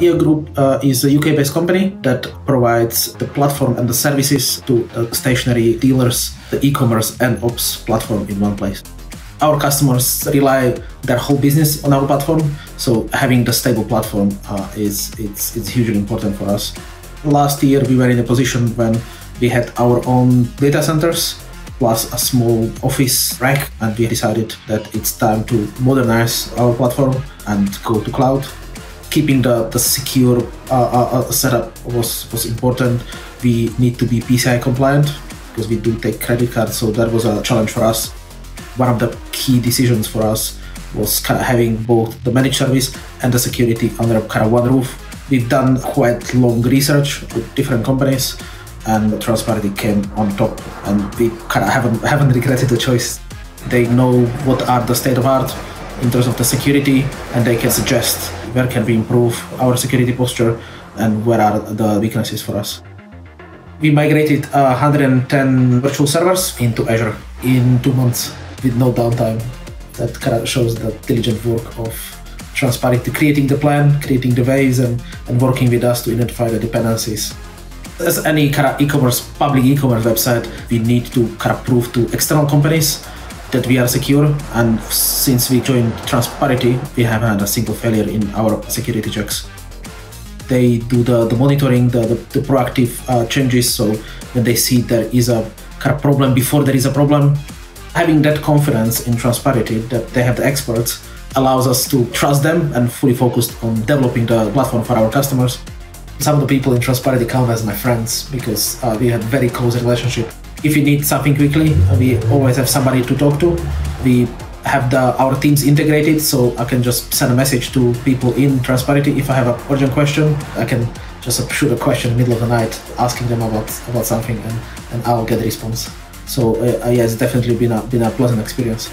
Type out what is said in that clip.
EO Group uh, is a UK based company that provides the platform and the services to the stationery dealers, the e commerce and ops platform in one place. Our customers rely their whole business on our platform, so having the stable platform uh, is it's, it's hugely important for us. Last year, we were in a position when we had our own data centers plus a small office rack, and we decided that it's time to modernize our platform and go to cloud keeping the, the secure uh, uh, uh, setup was, was important. We need to be PCI compliant because we do take credit cards, so that was a challenge for us. One of the key decisions for us was kind of having both the managed service and the security under kind of one roof. We've done quite long research with different companies, and Transparity came on top, and we kind of haven't haven't regretted the choice. They know what are the state of art in terms of the security, and they can suggest where can we improve our security posture and where are the weaknesses for us. We migrated uh, 110 virtual servers into Azure in two months with no downtime. That kind of shows the diligent work of Transparity, creating the plan, creating the ways, and, and working with us to identify the dependencies. As any kind of e-commerce, public e-commerce website, we need to kind of prove to external companies that we are secure and since we joined Transparity we haven't had a single failure in our security checks. They do the, the monitoring, the, the, the proactive uh, changes so when they see there is a problem before there is a problem, having that confidence in Transparity that they have the experts allows us to trust them and fully focused on developing the platform for our customers. Some of the people in Transparity count as my friends because uh, we had very close relationship if you need something quickly, we always have somebody to talk to. We have the our teams integrated, so I can just send a message to people in Transparity. If I have an urgent question, I can just shoot a question in the middle of the night, asking them about about something, and, and I'll get a response. So uh, yeah, it's definitely been a been a pleasant experience.